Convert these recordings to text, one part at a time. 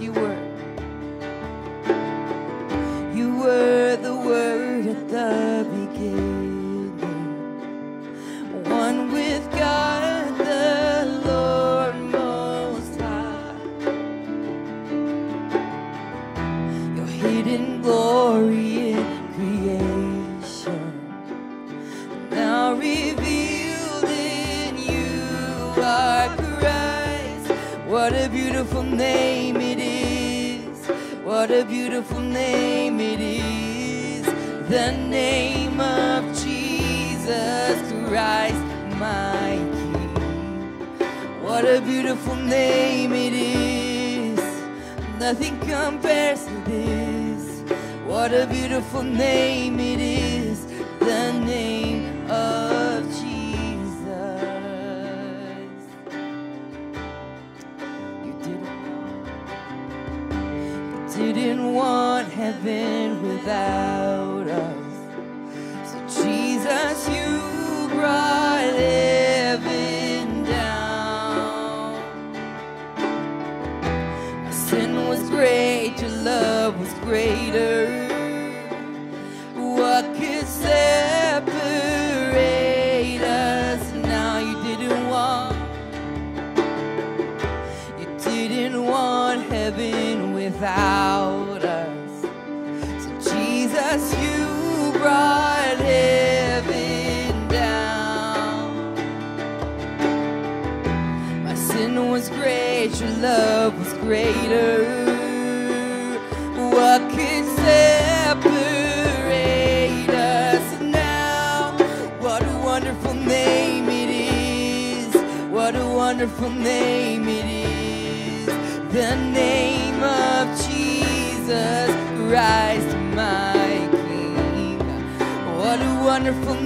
You were. Name it is. Nothing compares to this. What a beautiful name it is.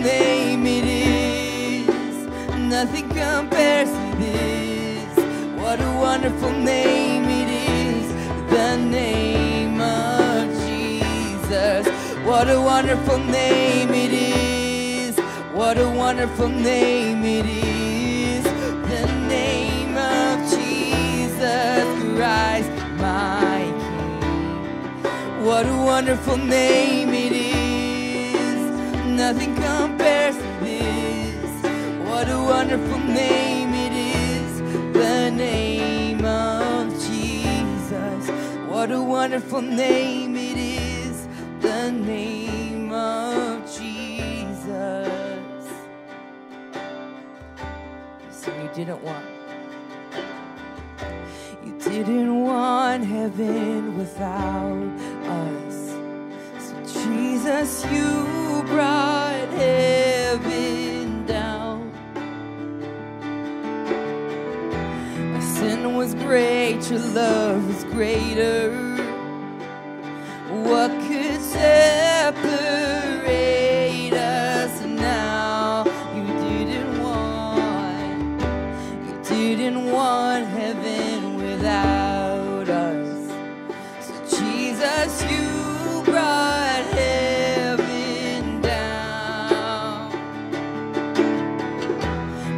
Name it is. Nothing compares to this. What a wonderful name it is. The name of Jesus. What a wonderful name it is. What a wonderful name it is. The name of Jesus Christ, my King. What a wonderful name What a wonderful name it is. The name of Jesus. What a wonderful name it is. The name of Jesus. So you didn't want. You didn't want heaven without us. So Jesus, you greater. What could separate us now? You didn't want, you didn't want heaven without us. So Jesus, you brought heaven down.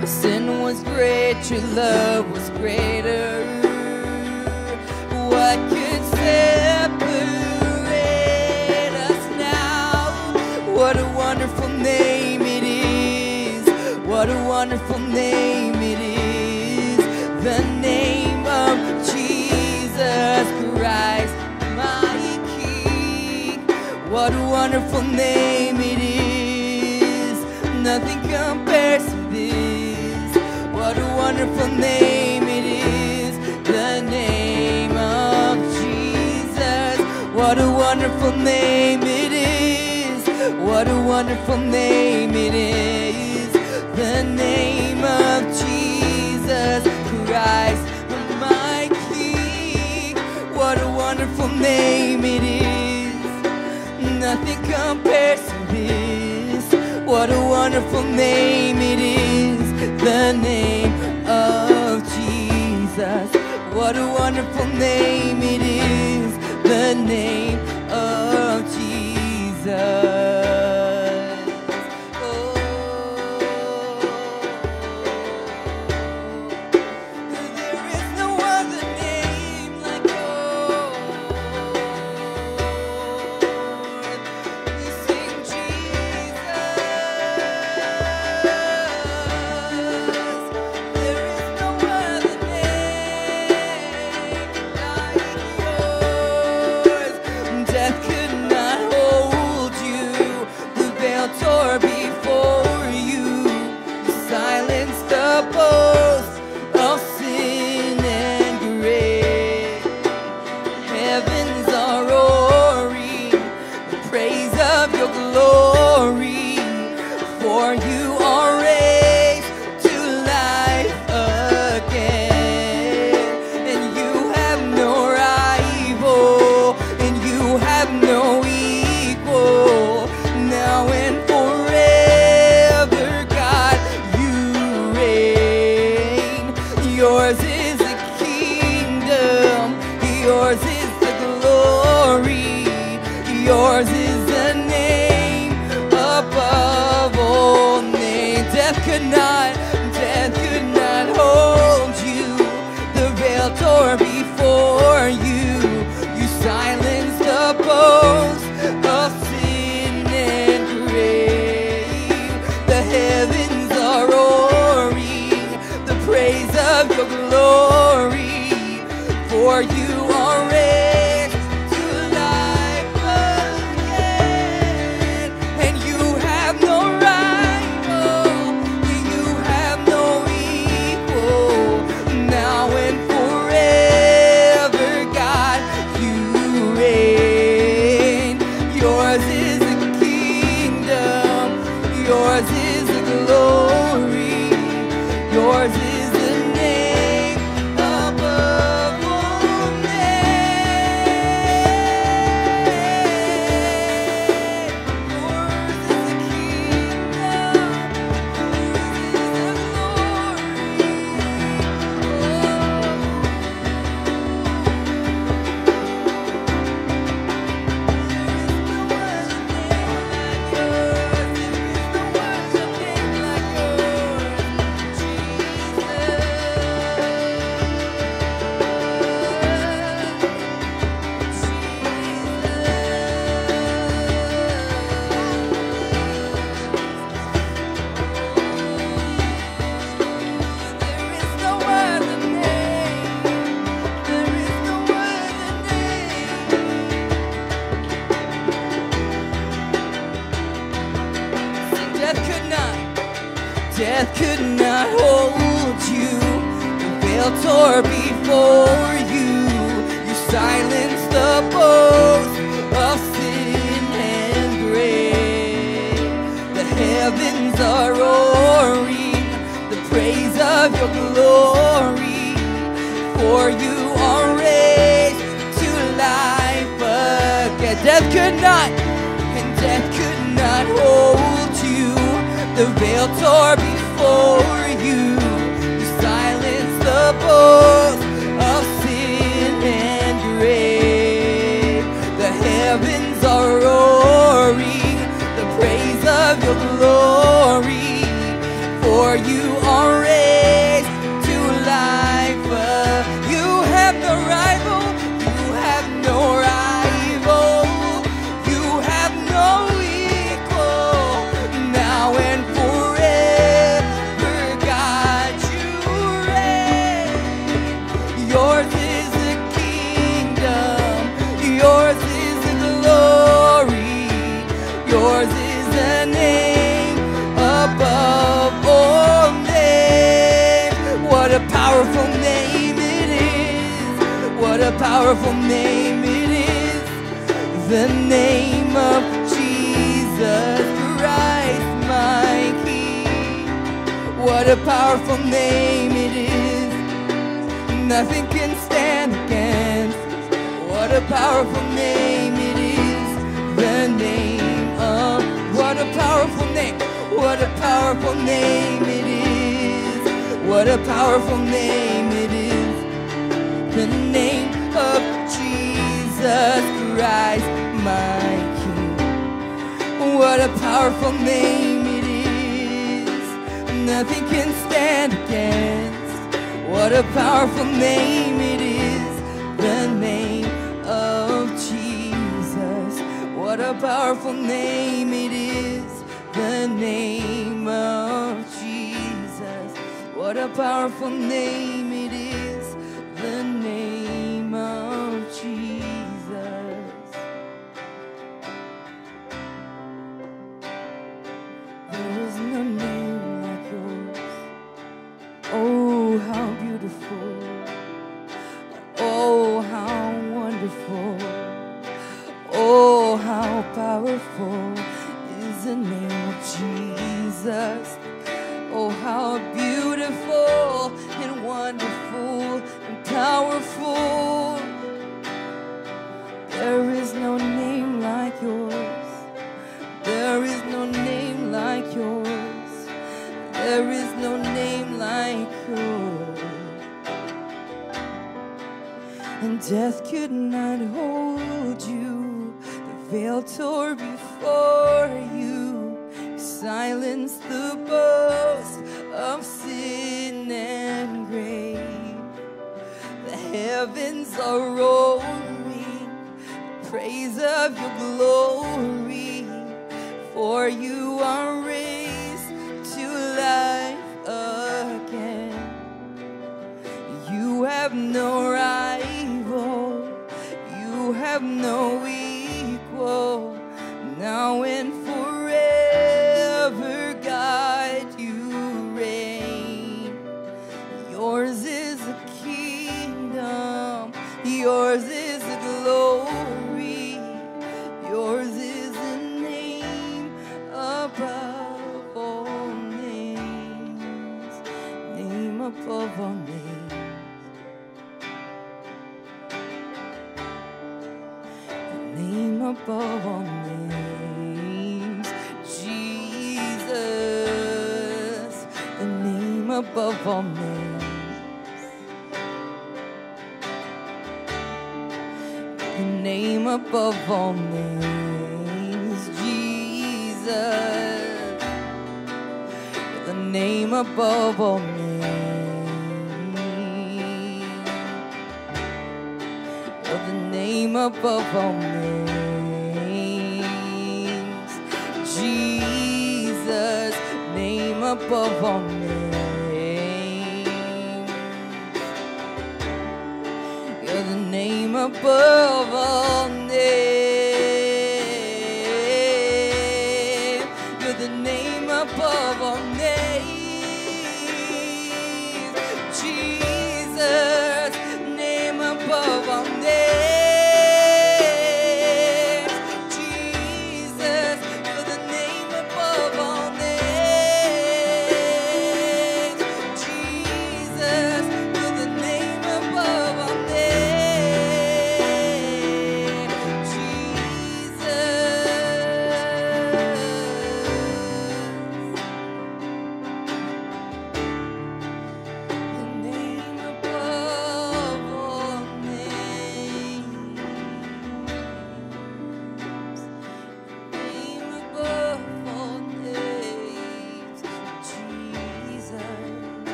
My sin was great, your love was greater. Separate us now? What a wonderful name it is. What a wonderful name it is. The name of Jesus Christ, my King. What a wonderful name it is. Nothing compares to this. What a wonderful name What a wonderful name it is. What a wonderful name it is. The name of Jesus Christ, my King. What a wonderful name it is. Nothing compares to this. What a wonderful name it is. The name of Jesus. What a wonderful name it is. The name of Jesus. and death could not hold you. The veil tore before you, silence the boast of sin and grave. The heavens are rolling, praise of your glory, for you are. faithfulness. The name above all names, Jesus. The name above all names. The name above all names, Jesus. Name above all. Names.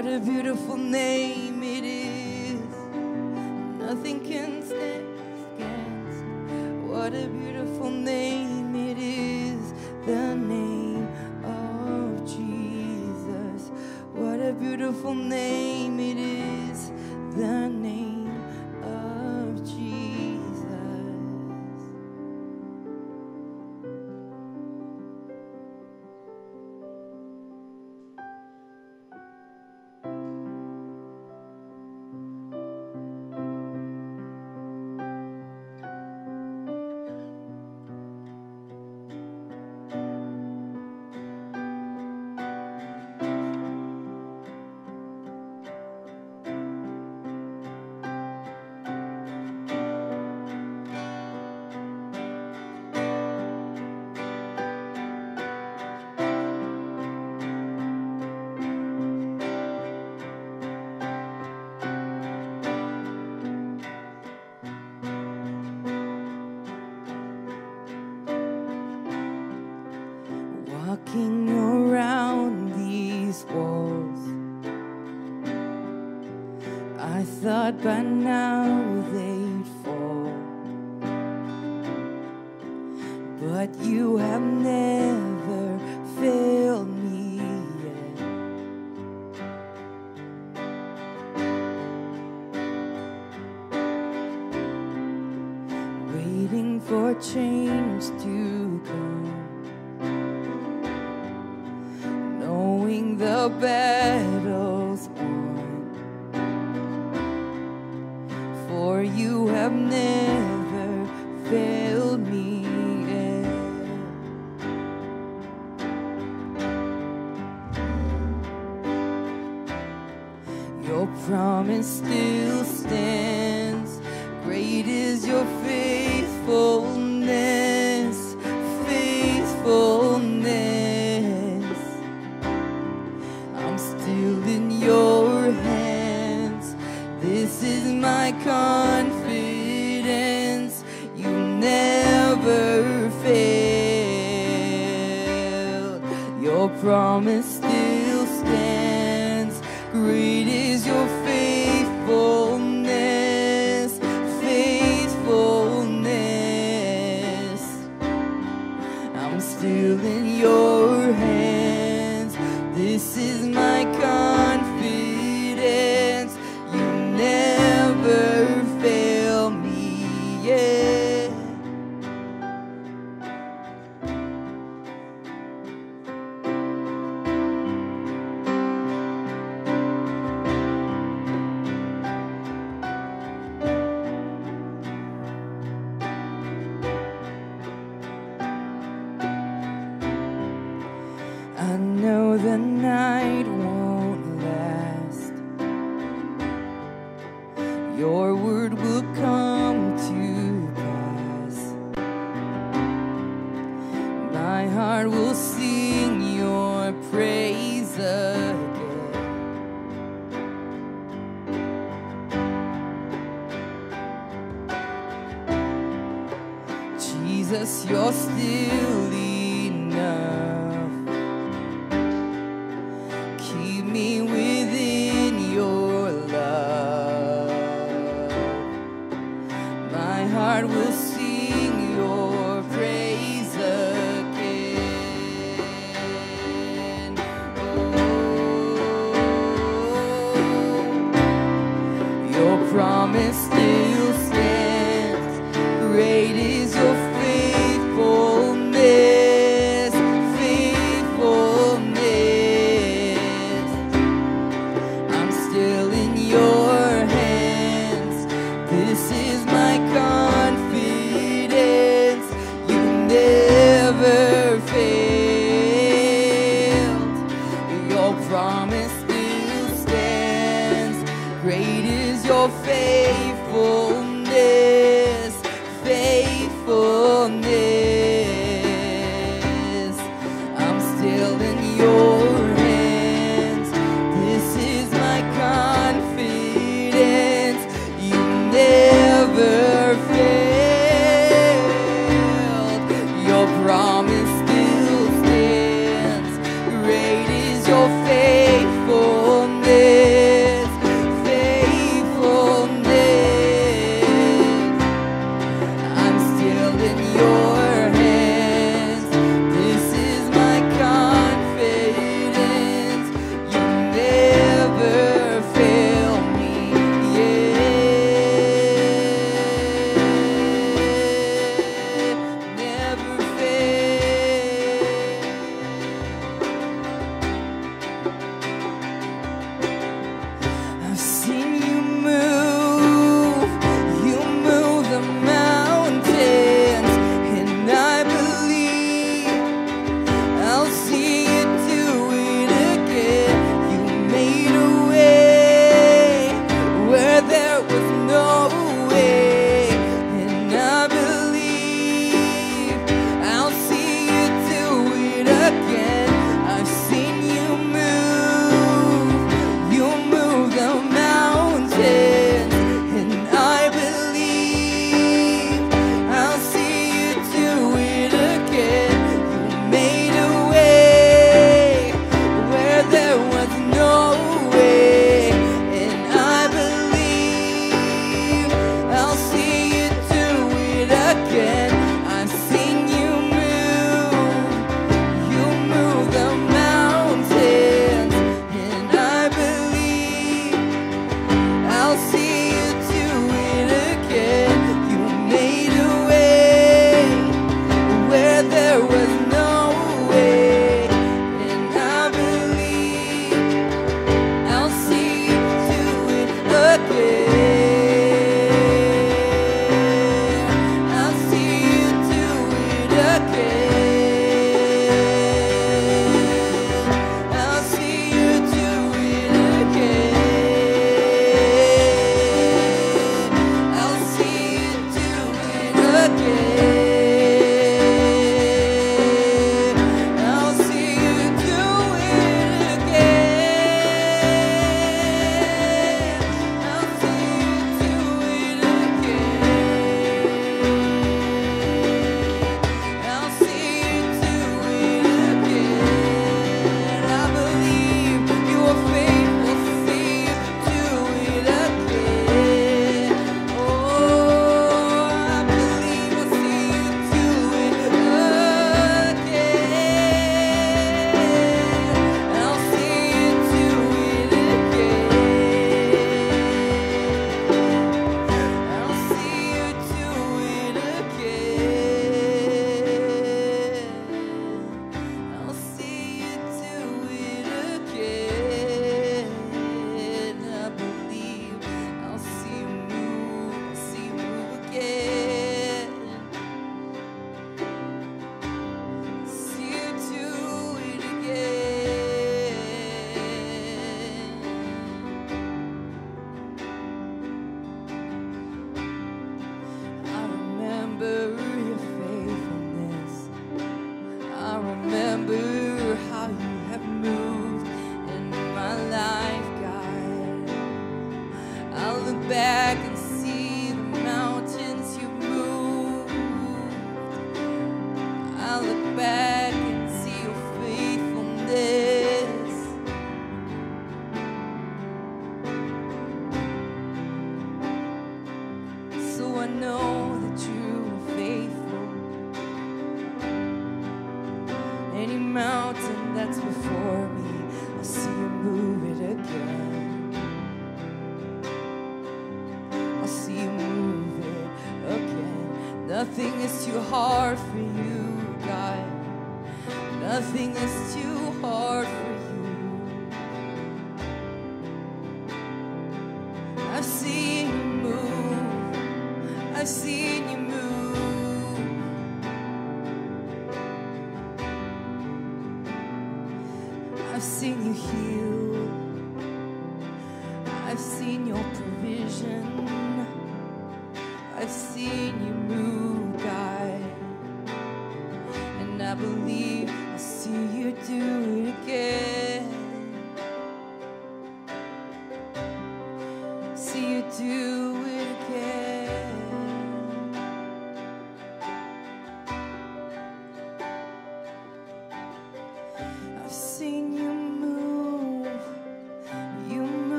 What a beautiful name it is. Nothing can stand against. What a beautiful name it is. The name of Jesus. What a beautiful name it is. Jesus, you're still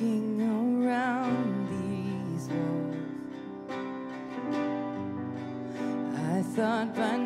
walking around these walls. I thought by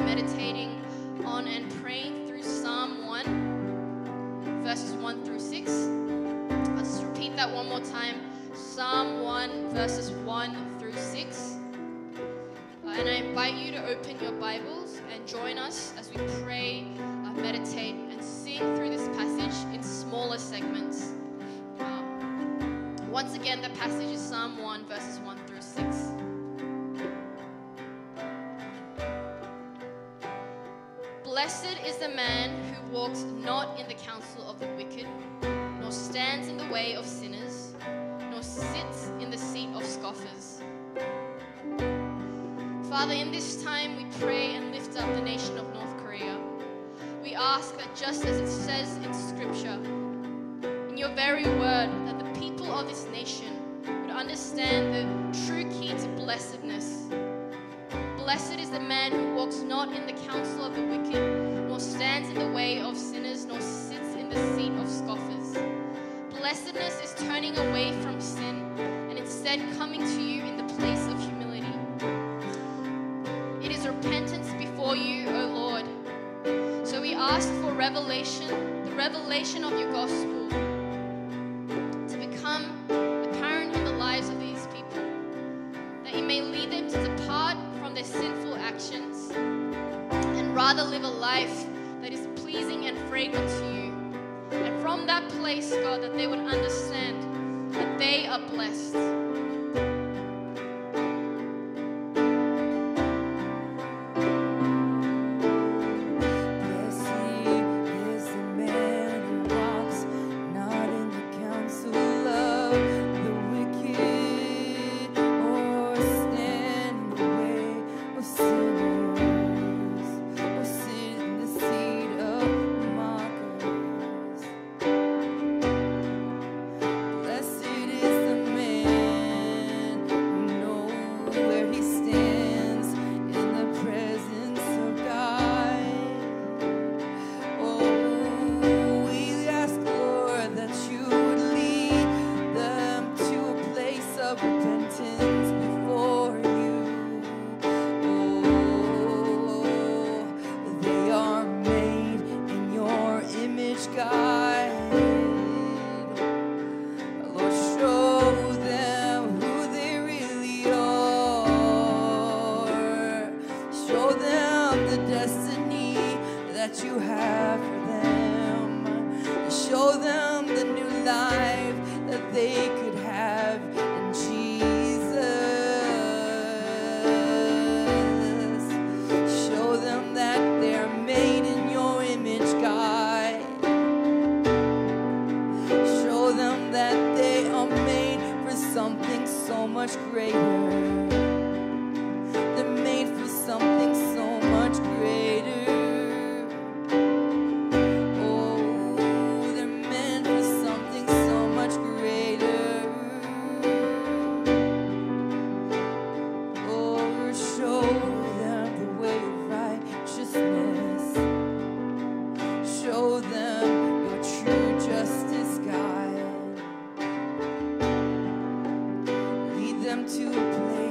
meditating on and praying through Psalm 1, verses 1 through 6. I'll just repeat that one more time Psalm 1, verses 1 through 6. Uh, and I invite you to open your Bibles and join us as we pray, uh, meditate, and sing through this passage in smaller segments. Uh, once again, the passage is Psalm 1, verses 1 through 6. The man who walks not in the counsel of the wicked, nor stands in the way of sinners, nor sits in the seat of scoffers. Father, in this time we pray and lift up the nation of North Korea. We ask that just as it says in Scripture, in your very word, that the people of this nation would understand the true key to blessedness. Blessed is the man who walks not in the counsel of the wicked, nor stands in the way of sinners, nor sits in the seat of scoffers. Blessedness is turning away from sin and instead coming to you in the place of humility. It is repentance before you, O Lord. So we ask for revelation, the revelation of your gospel, life that is pleasing and fragrant to you. And from that place, God, that they would understand to a place.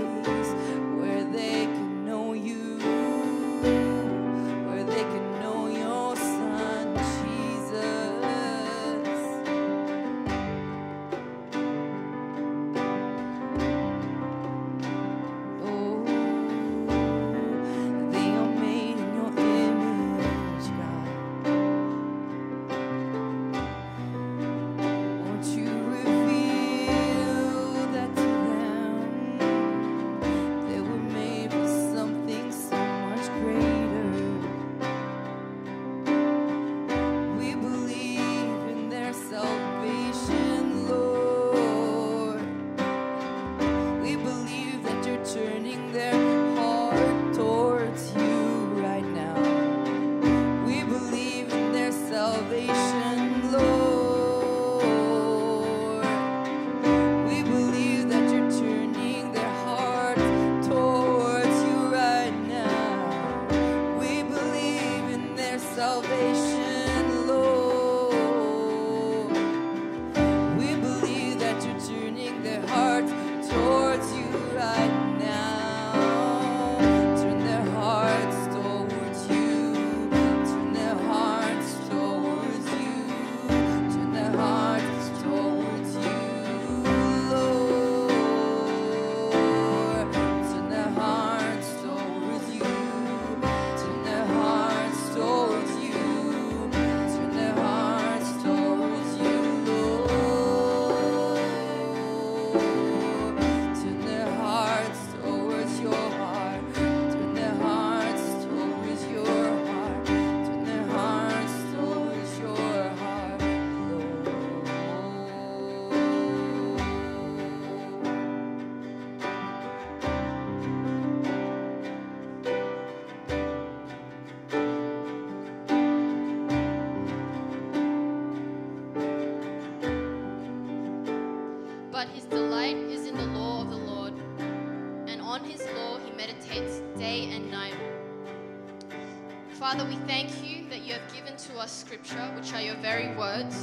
Father, we thank you that you have given to us scripture, which are your very words.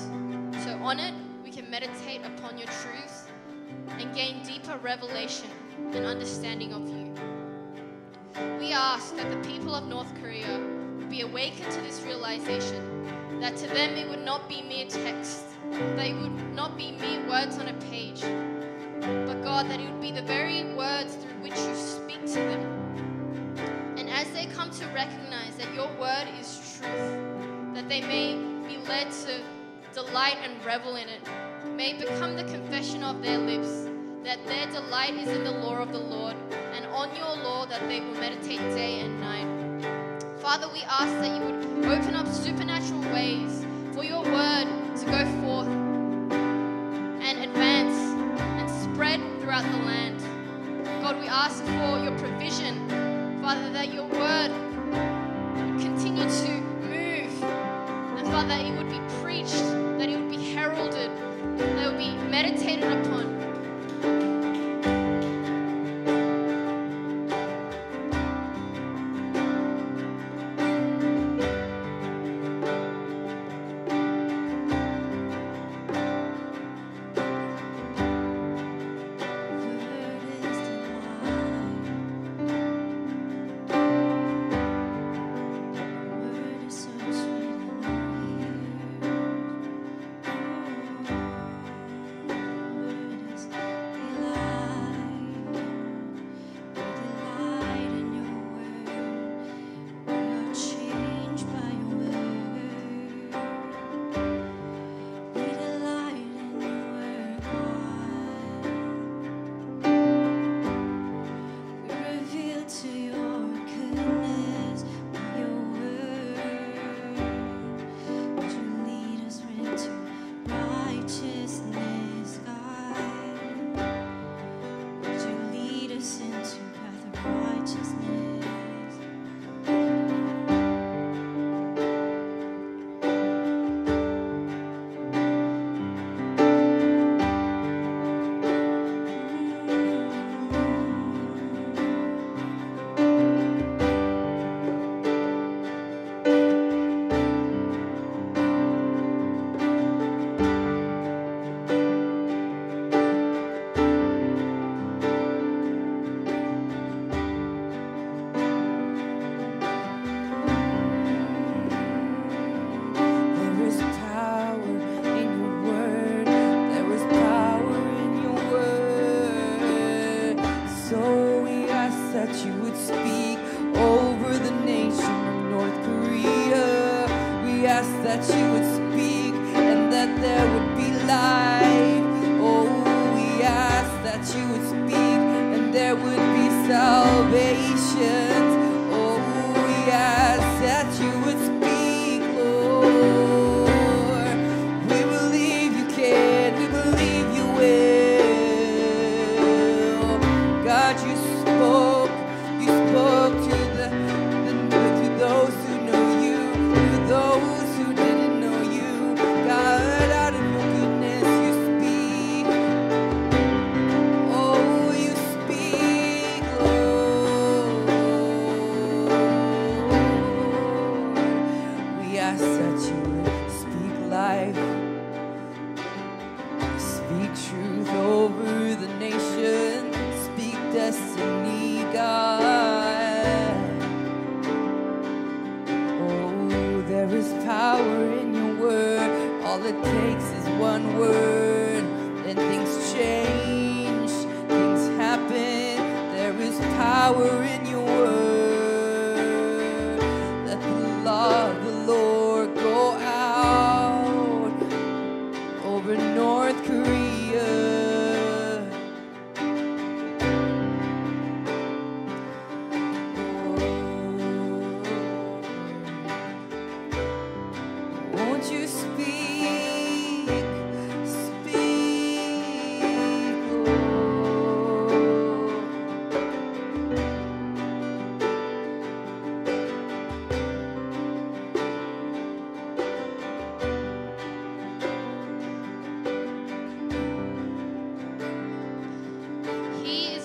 So on it, we can meditate upon your truth and gain deeper revelation and understanding of you. We ask that the people of North Korea would be awakened to this realization that to them it would not be mere text, they would not be mere words on a page, but God, that it would be the very words through which you speak to them come to recognize that your word is truth, that they may be led to delight and revel in it, may become the confession of their lips, that their delight is in the law of the Lord, and on your law that they will meditate day and night. Father, we ask that you would open up supernatural ways for your word to go forth and advance and spread throughout the land. God, we ask for your provision Father, that your word would continue to move, and Father, it would be preached, that it would be heralded, that it would be meditated upon.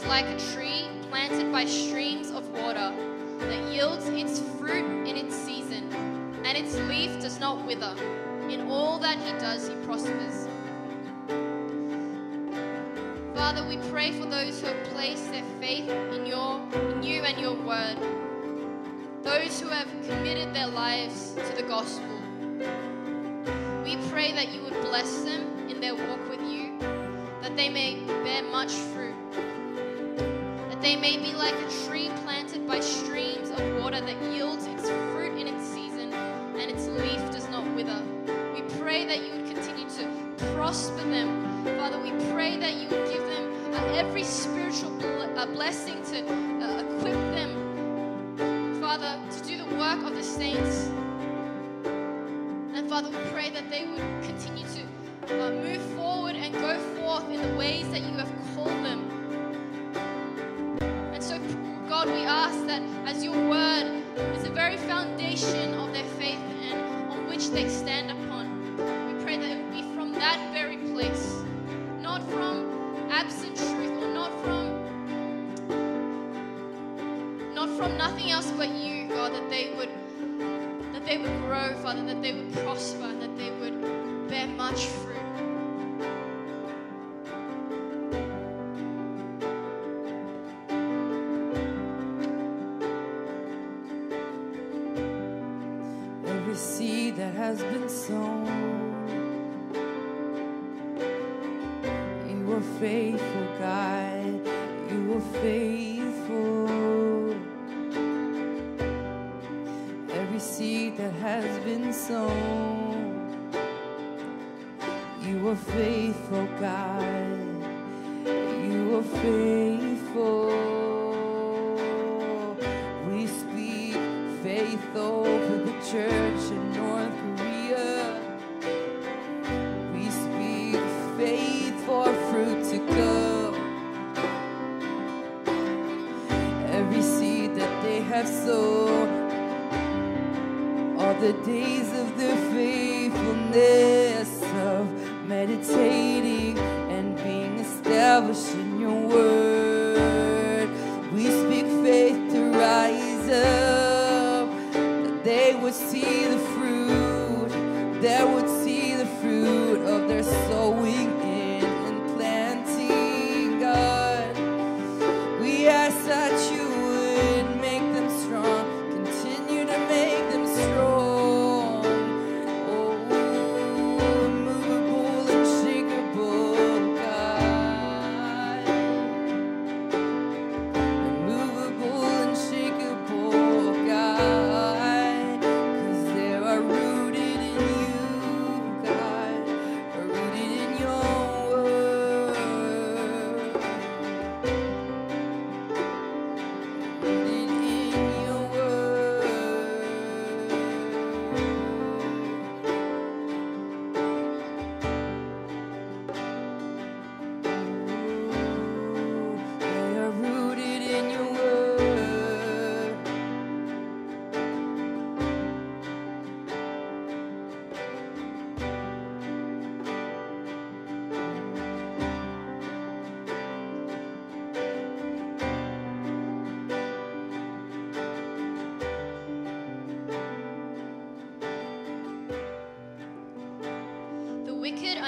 Like a tree planted by streams of water that yields its fruit in its season, and its leaf does not wither. In all that he does, he prospers. Father, we pray for those who have placed their faith in your in you and your word. Those who have committed their lives to the gospel. We pray that you would bless them in their walk with you, that they may bear much fruit, they may be like a tree planted by streams of water that yields its fruit in its season and its leaf does not wither. We pray that you would continue to prosper them. Father, we pray that you would give them uh, every spiritual uh, blessing to uh, equip them, Father, to do the work of the saints.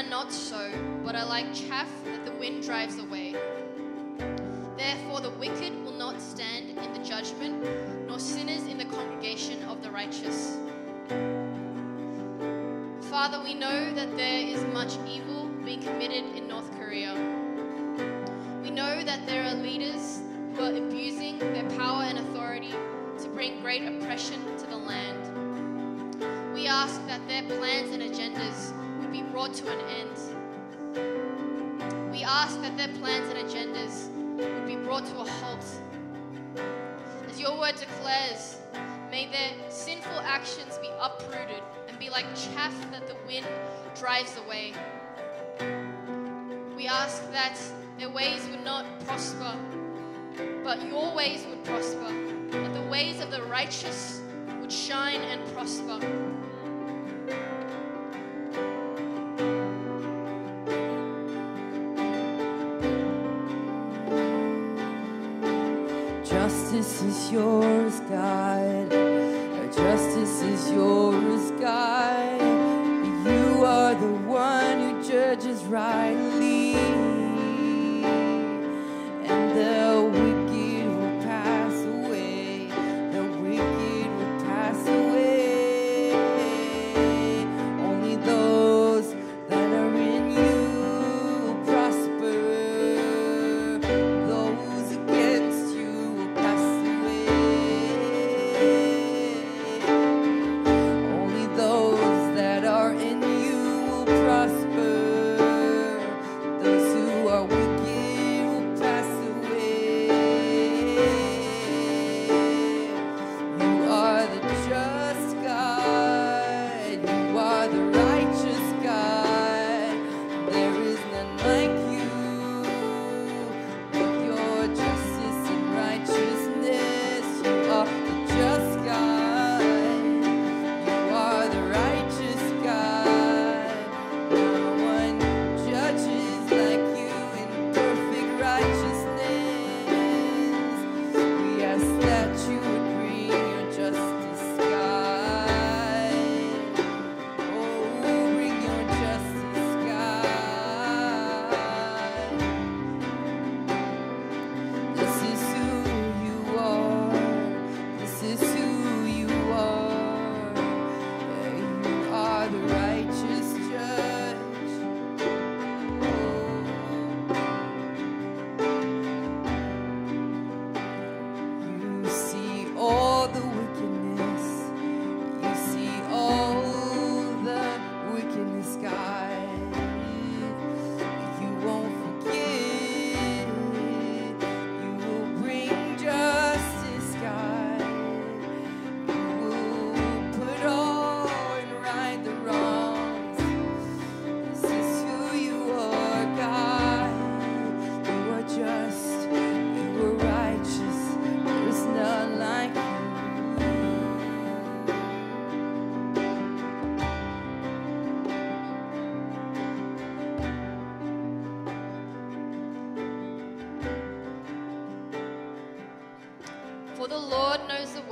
Are not so, but are like chaff that the wind drives away. Therefore, the wicked will not stand in the judgment, nor sinners in the congregation of the righteous. Father, we know that there is much evil brought to an end. We ask that their plans and agendas would be brought to a halt. As your word declares, may their sinful actions be uprooted and be like chaff that the wind drives away. We ask that their ways would not prosper, but your ways would prosper, that the ways of the righteous would shine and prosper. Yours, God. Justice is yours, God. You are the one who judges rightly.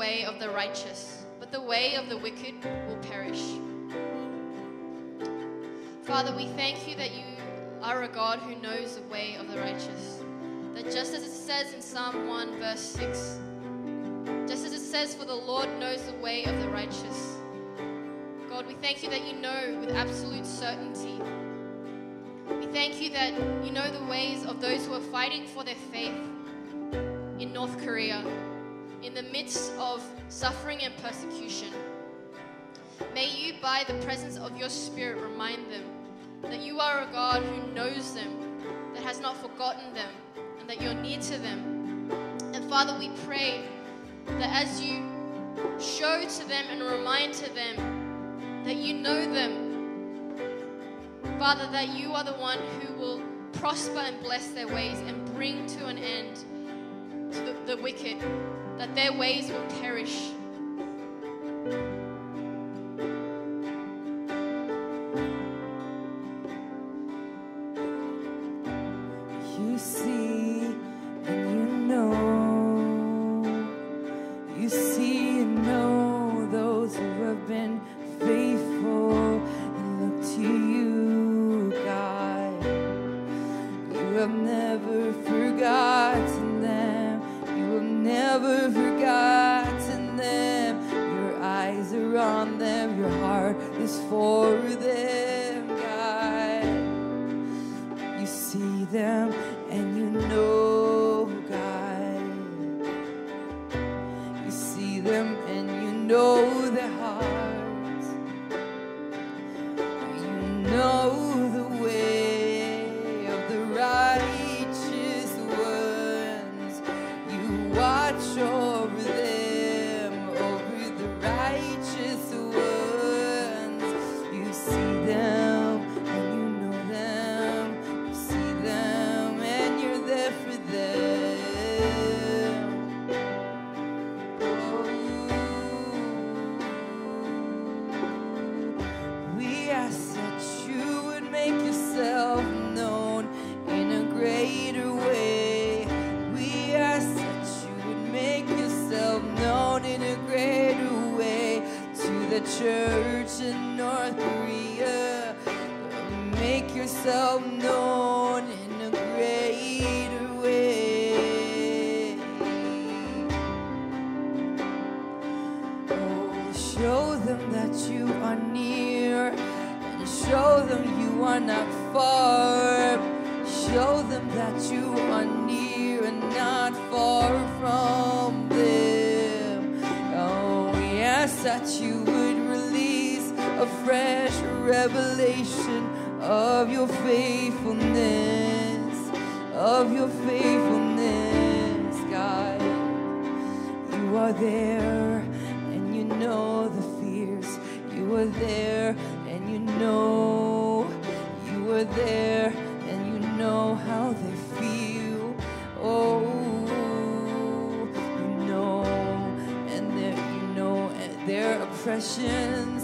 Way of the righteous, but the way of the wicked will perish. Father, we thank you that you are a God who knows the way of the righteous. That just as it says in Psalm 1, verse 6, just as it says, For the Lord knows the way of the righteous. God, we thank you that you know with absolute certainty. We thank you that you know the ways of those who are fighting for their faith in North Korea, in the midst of suffering and persecution. May you, by the presence of your Spirit, remind them that you are a God who knows them, that has not forgotten them, and that you're near to them. And Father, we pray that as you show to them and remind to them that you know them, Father, that you are the one who will prosper and bless their ways and bring to an end to the, the wicked, that their ways will perish. Their oppressions.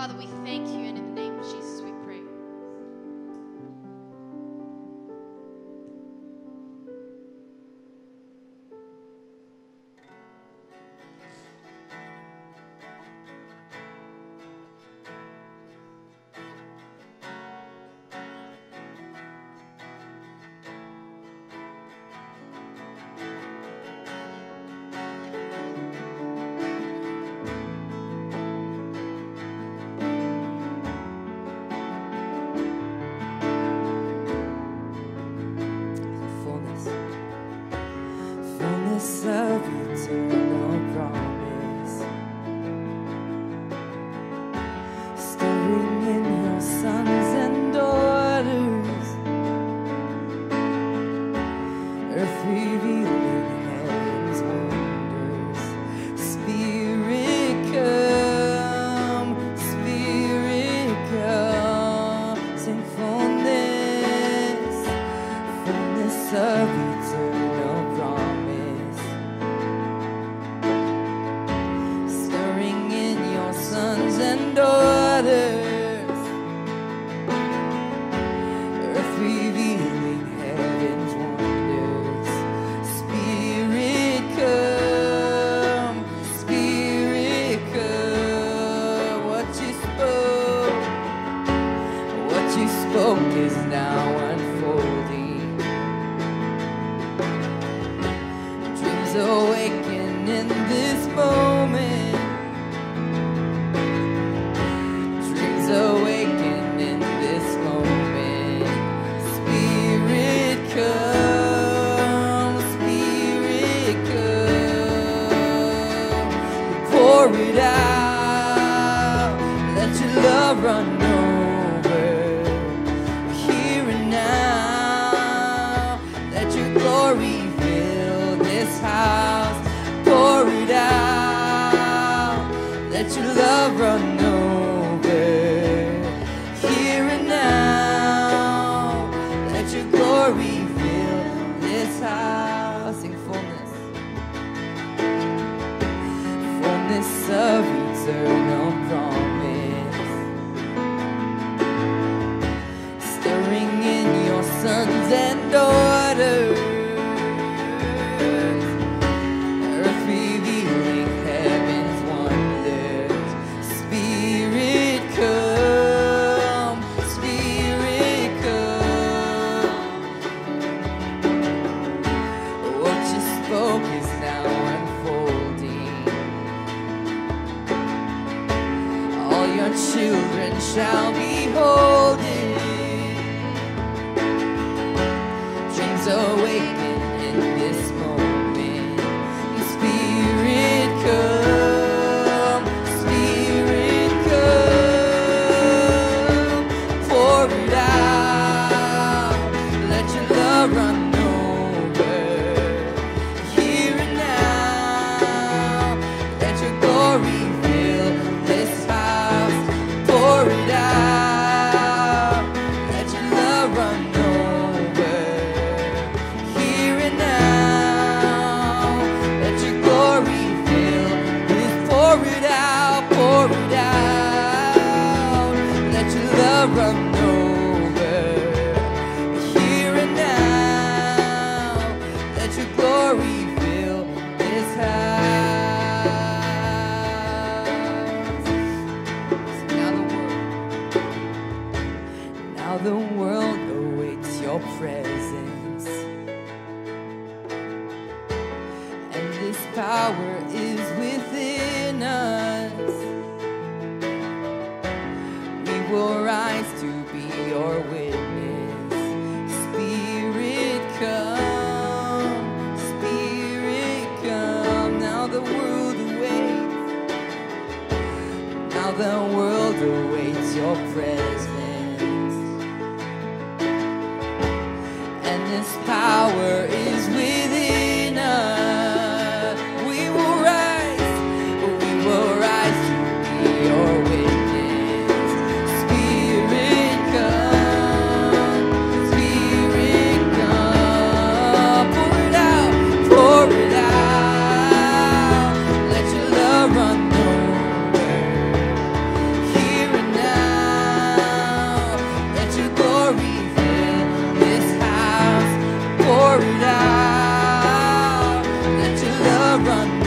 Father, we thank you, you run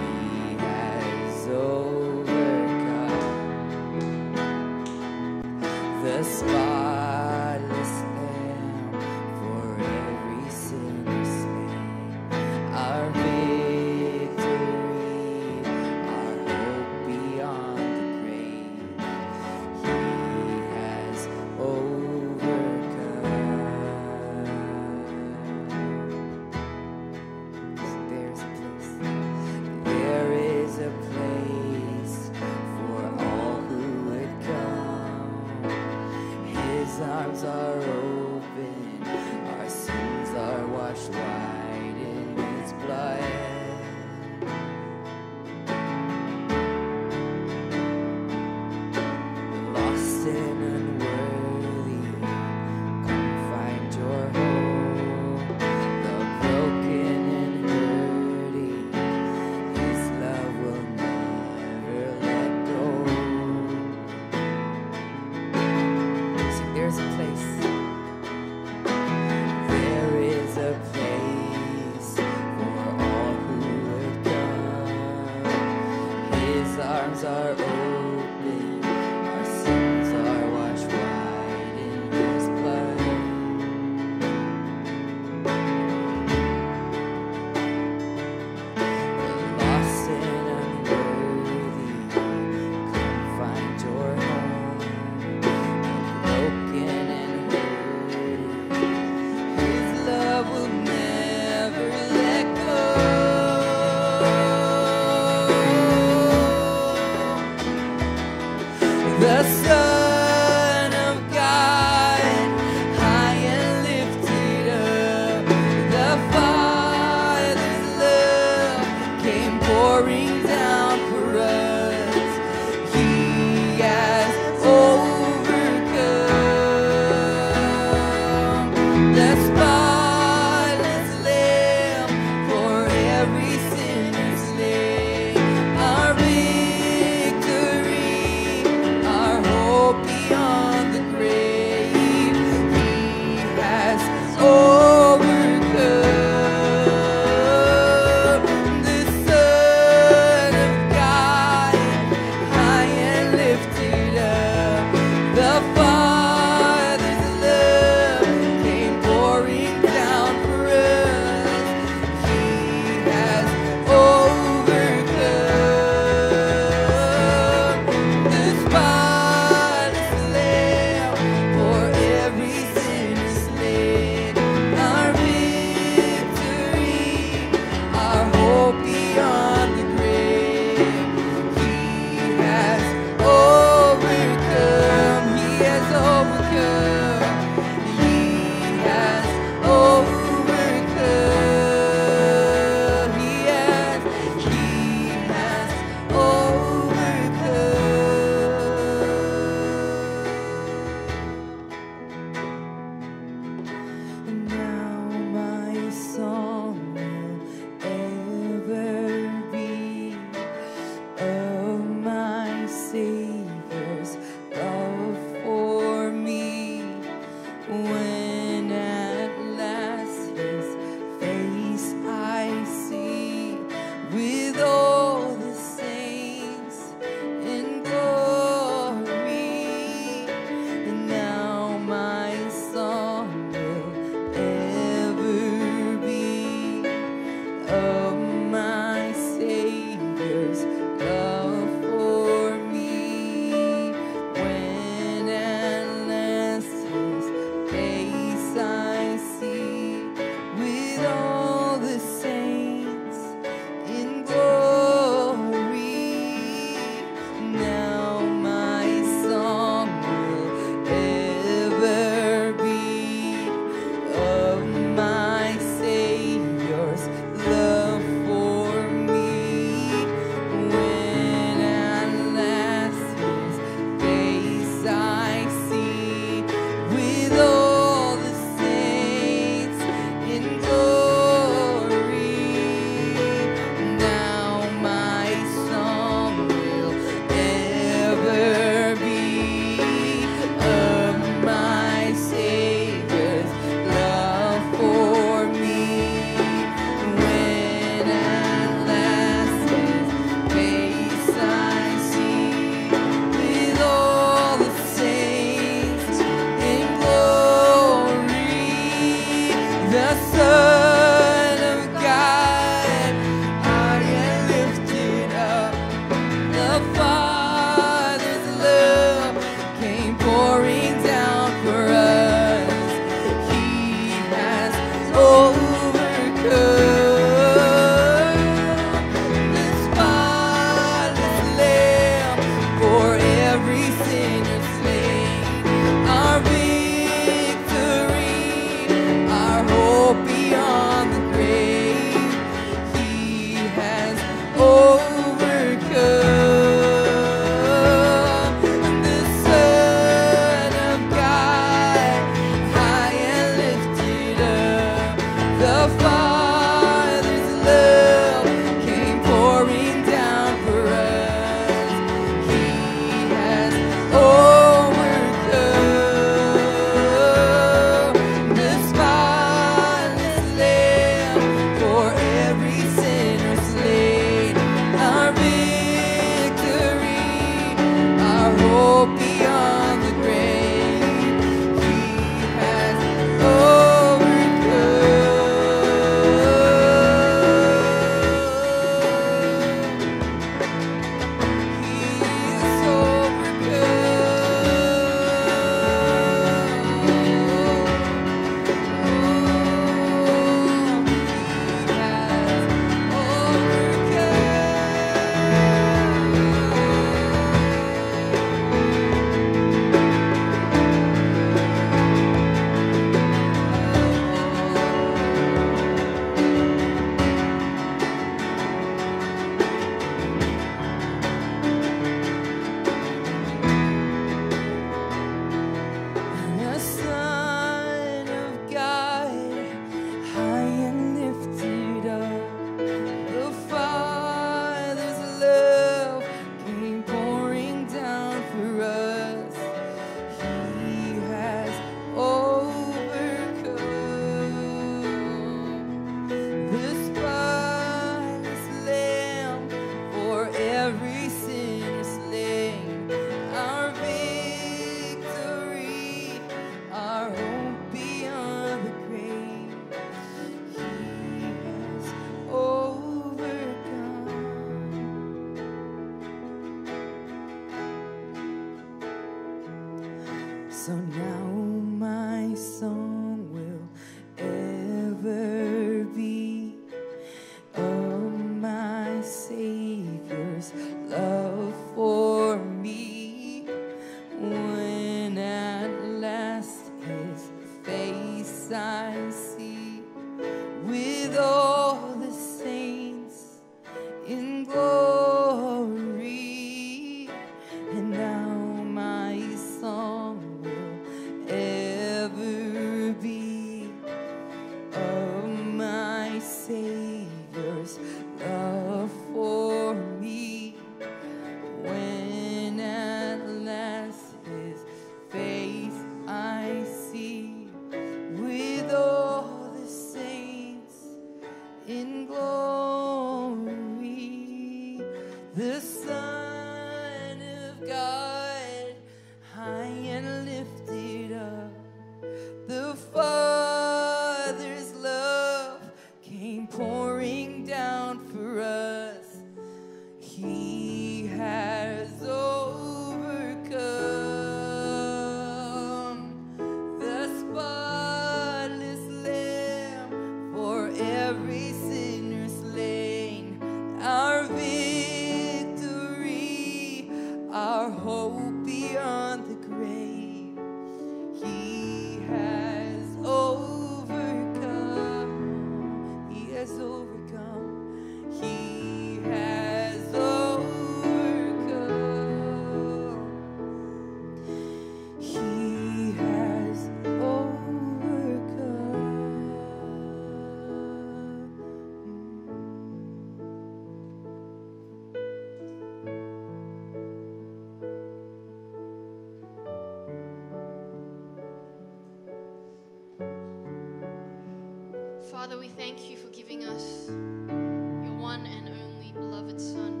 Father, we thank you for giving us your one and only beloved Son,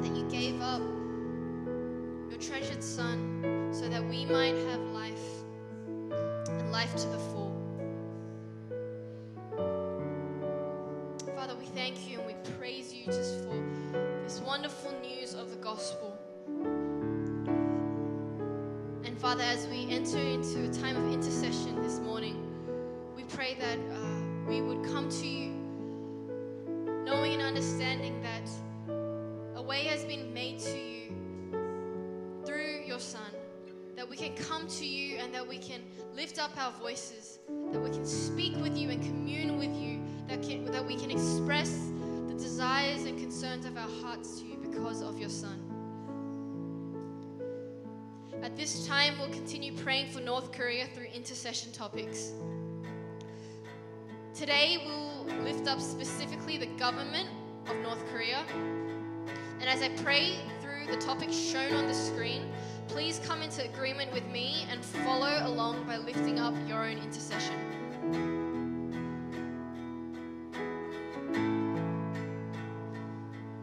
that you gave up your treasured Son so that we might have life and life to the full. Father, we thank you and we praise you just for this wonderful news of the gospel. And Father, as we enter into a time of intercession this morning, can come to you and that we can lift up our voices, that we can speak with you and commune with you, that, can, that we can express the desires and concerns of our hearts to you because of your Son. At this time, we'll continue praying for North Korea through intercession topics. Today, we'll lift up specifically the government of North Korea. And as I pray through the topics shown on the screen, please come into agreement with me and follow along by lifting up your own intercession.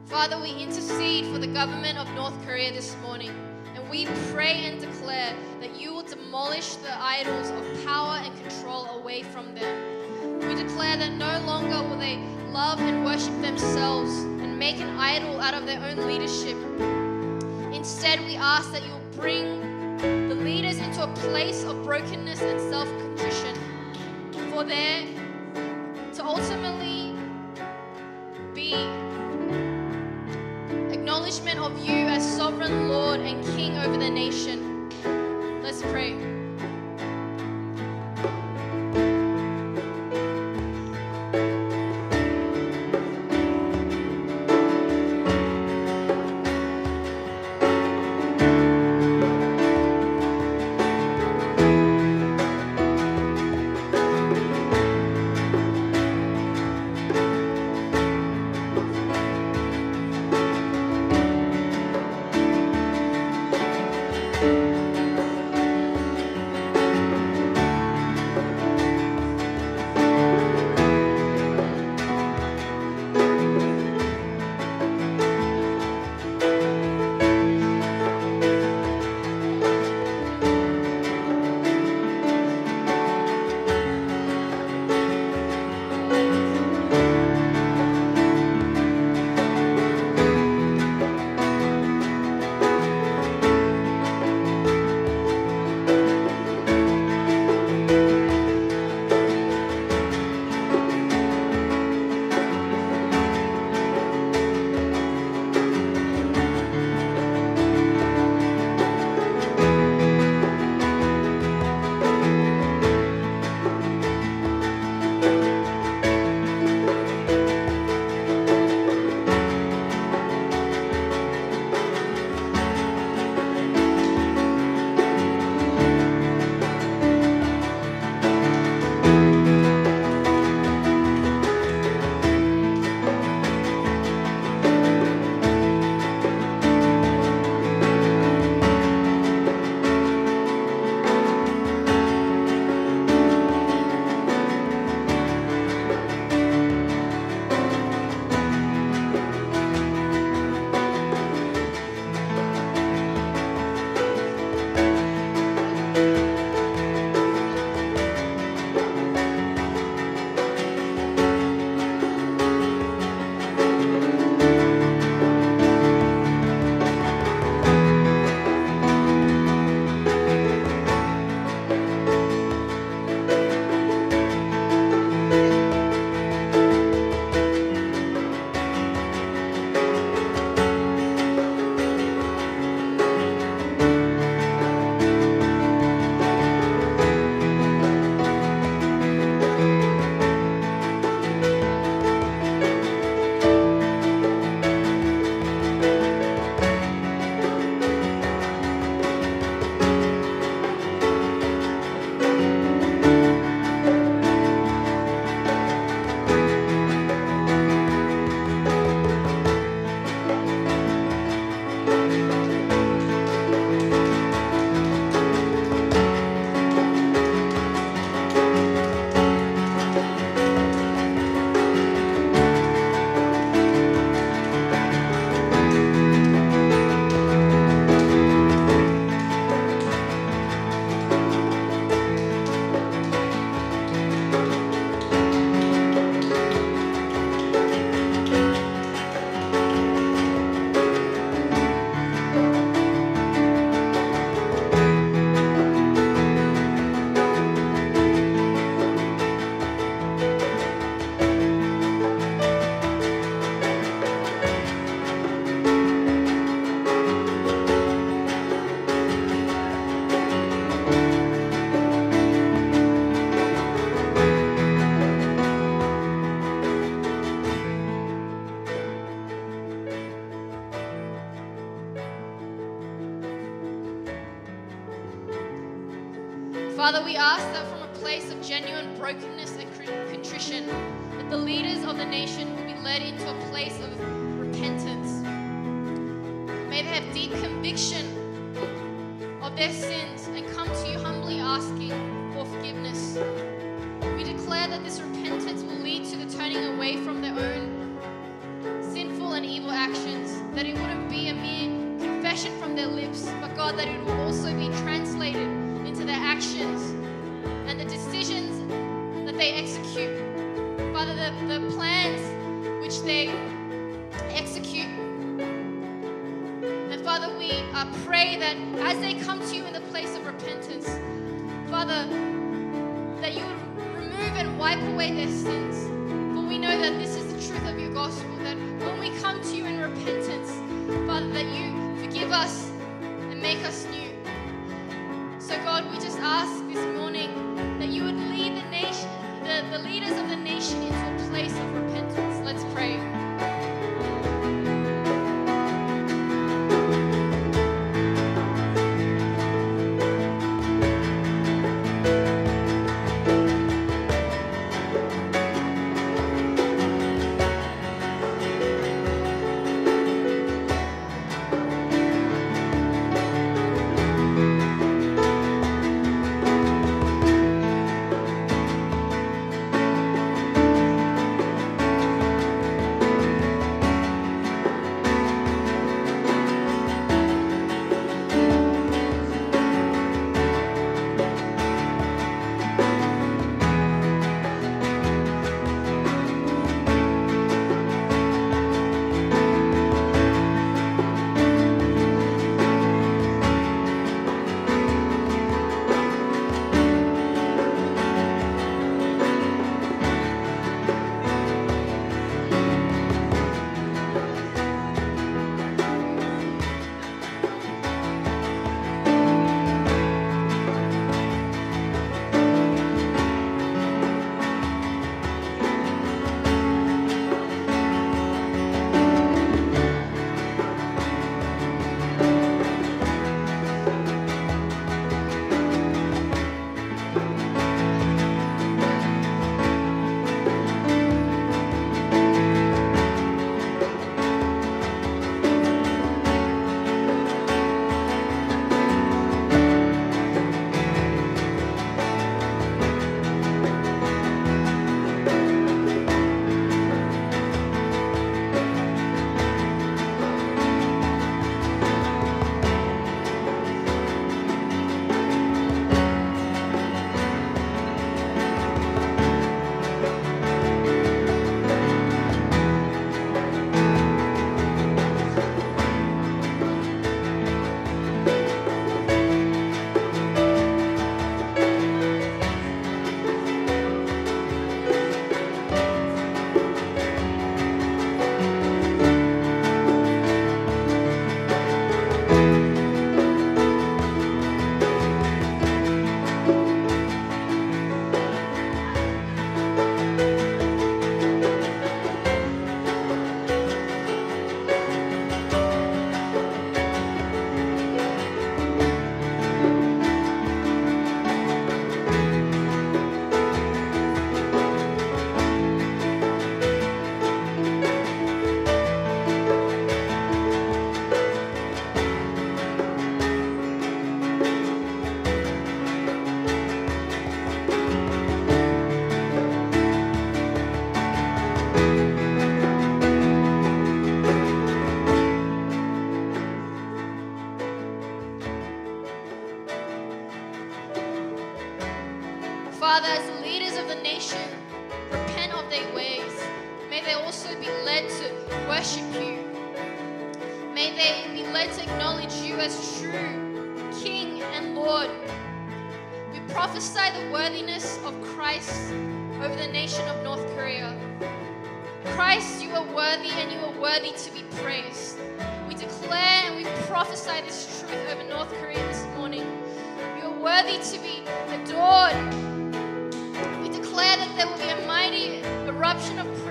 Father, we intercede for the government of North Korea this morning. And we pray and declare that you will demolish the idols of power and control away from them. We declare that no longer will they love and worship themselves and make an idol out of their own leadership. Instead, we ask that you bring the leaders into a place of brokenness and self contrition for there to ultimately be acknowledgement of you as sovereign Lord and King over the nation. Let's pray.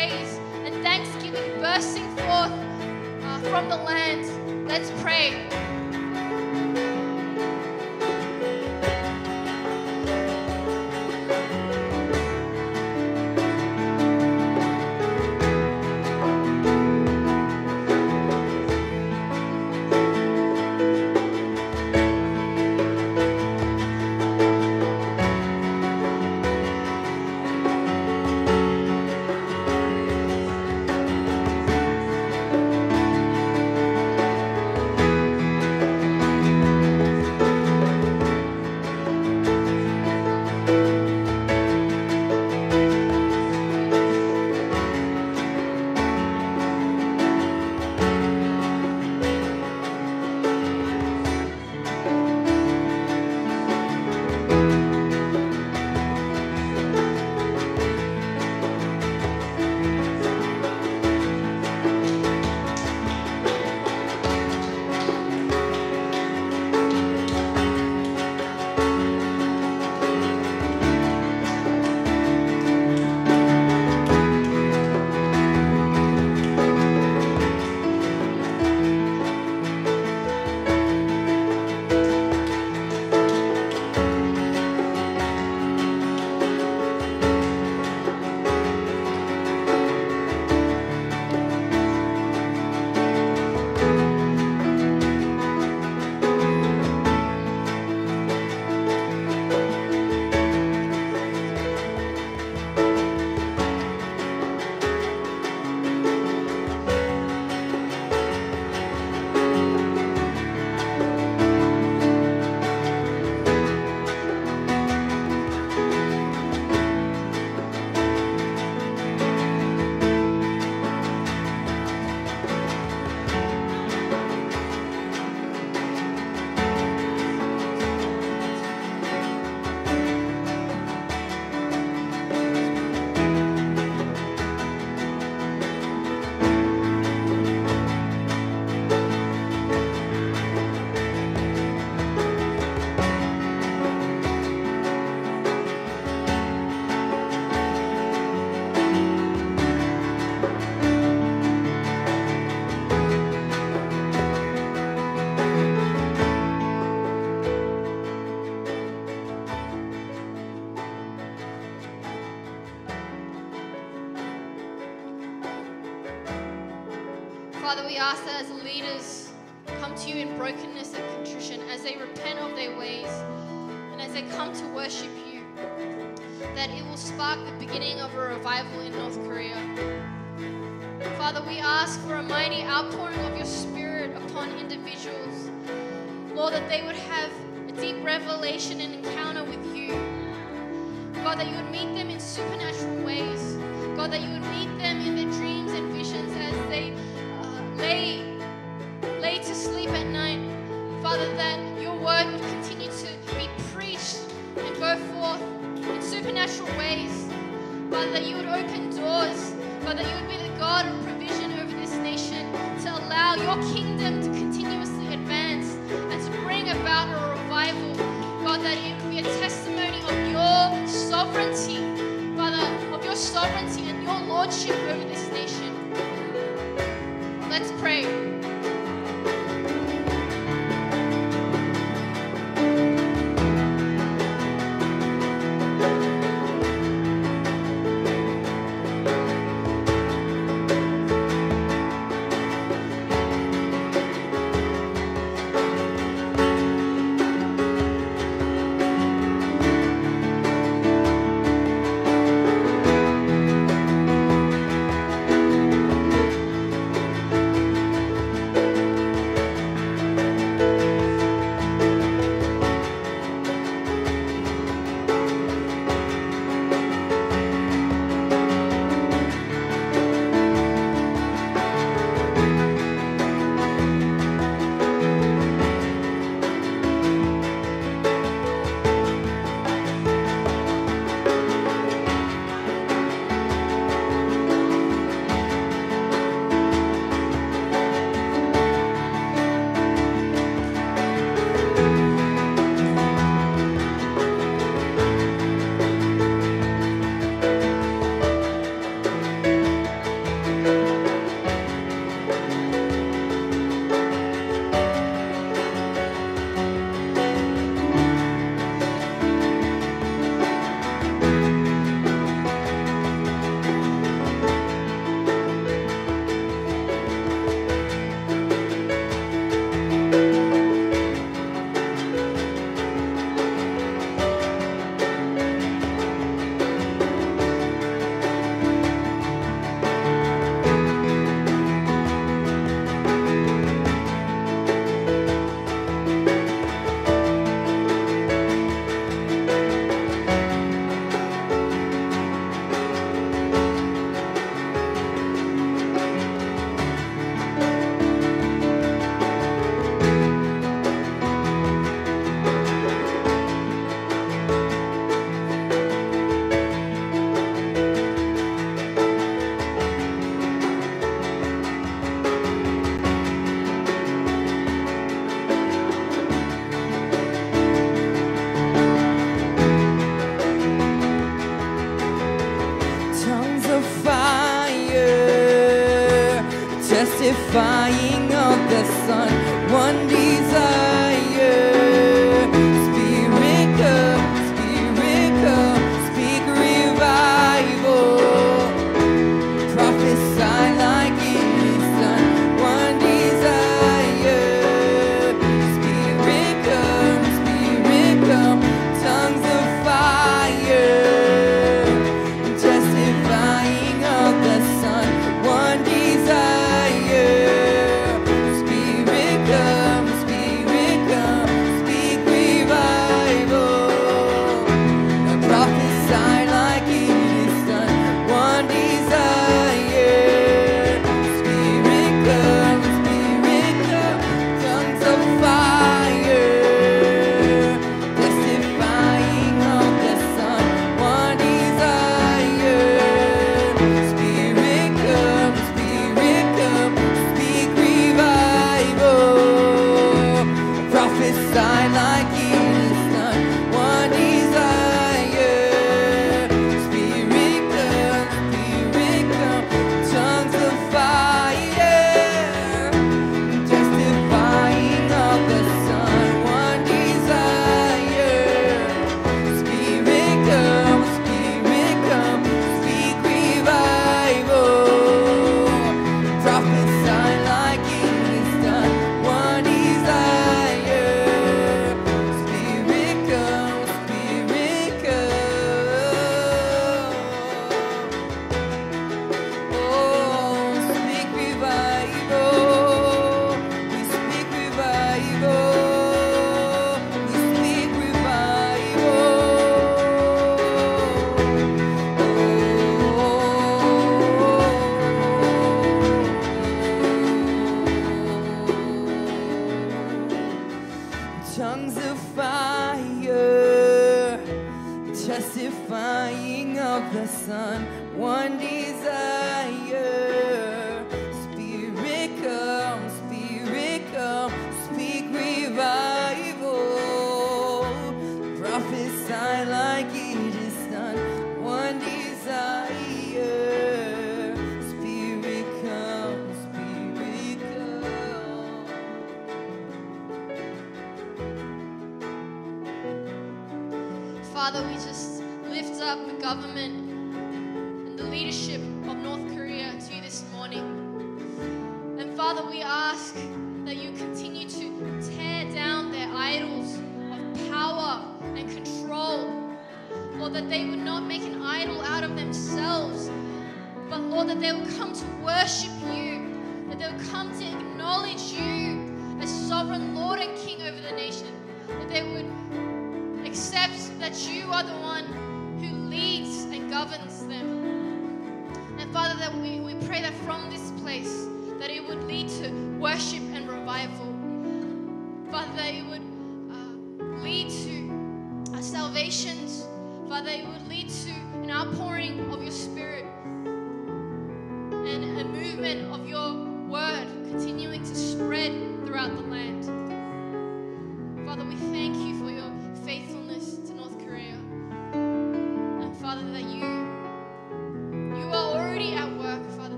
praise and thanksgiving bursting forth uh, from the land. Let's pray. That it would be a testimony of your sovereignty, Father, of your sovereignty and your lordship over this nation. Let's pray.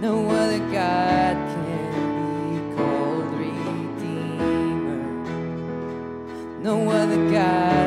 No other God can be called Redeemer. No other God.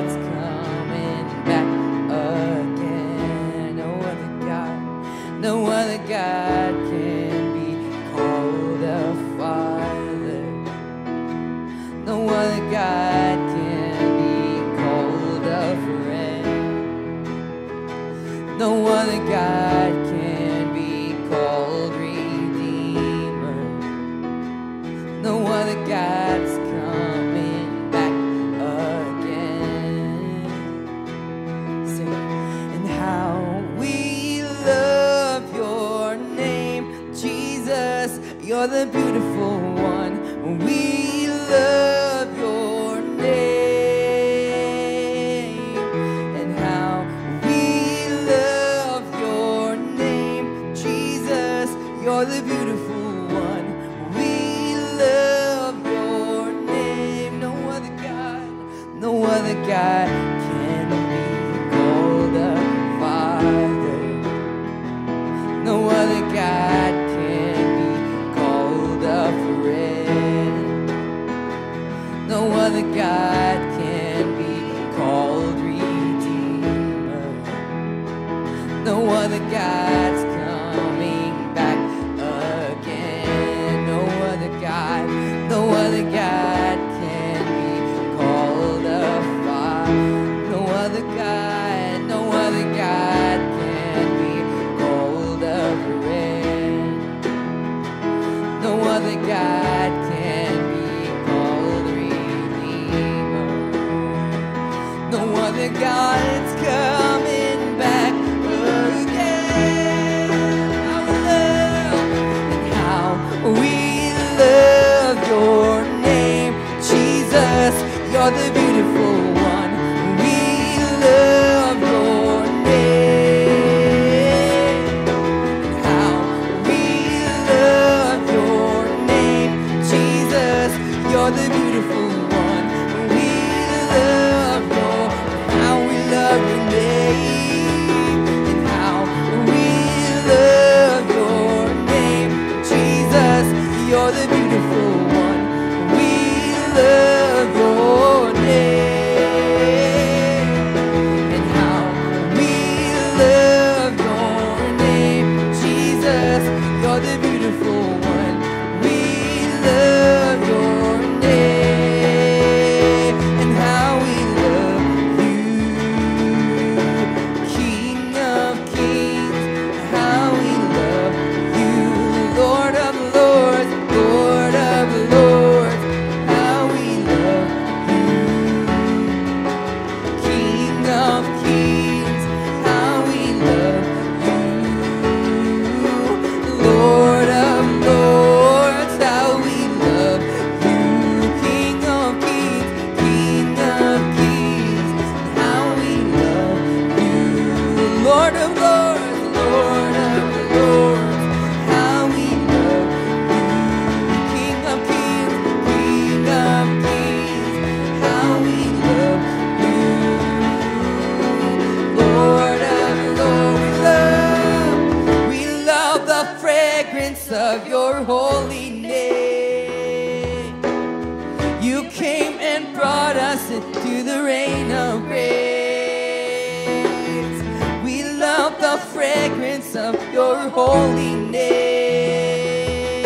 holy name.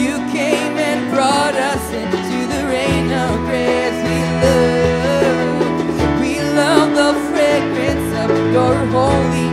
You came and brought us into the reign of grace. We love, we love the fragrance of your holy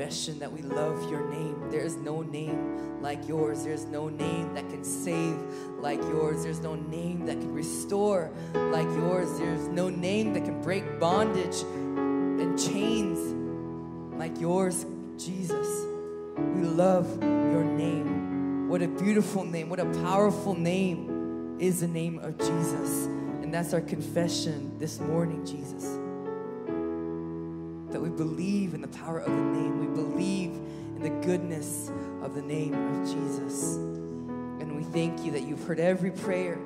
confession that we love your name. There is no name like yours. There is no name that can save like yours. There's no name that can restore like yours. There's no name that can break bondage and chains like yours, Jesus. We love your name. What a beautiful name. What a powerful name is the name of Jesus. And that's our confession this morning, Jesus. Believe in the power of the name, we believe in the goodness of the name of Jesus. And we thank you that you've heard every prayer.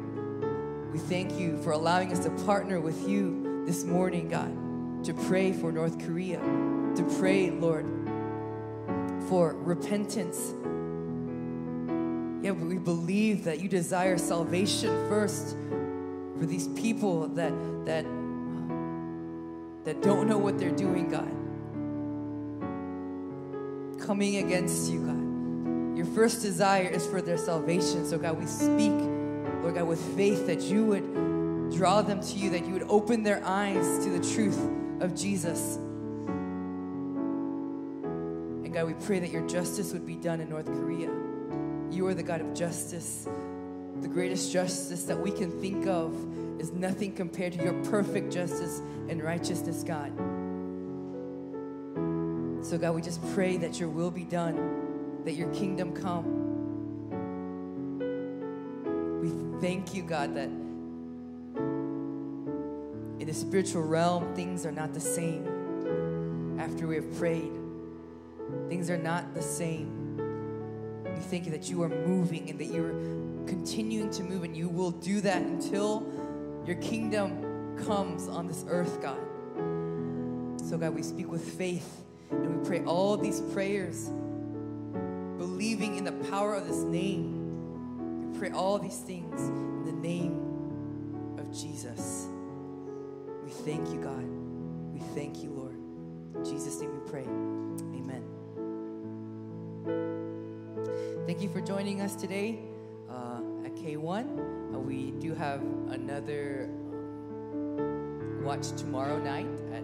We thank you for allowing us to partner with you this morning, God, to pray for North Korea, to pray, Lord, for repentance. Yeah, we believe that you desire salvation first for these people that that that don't know what they're doing, God. Coming against you, God. Your first desire is for their salvation. So, God, we speak, Lord God, with faith that you would draw them to you, that you would open their eyes to the truth of Jesus. And God, we pray that your justice would be done in North Korea. You are the God of justice. The greatest justice that we can think of is nothing compared to your perfect justice and righteousness, God. So, God, we just pray that your will be done, that your kingdom come. We thank you, God, that in the spiritual realm, things are not the same after we have prayed. Things are not the same. We thank you that you are moving and that you're continuing to move, and you will do that until your kingdom comes on this earth, God. So, God, we speak with faith and we pray all these prayers, believing in the power of this name. We pray all these things in the name of Jesus. We thank you, God. We thank you, Lord. In Jesus' name we pray. Amen. Thank you for joining us today uh, at K1. Uh, we do have another um, watch tomorrow night at 8 p.m.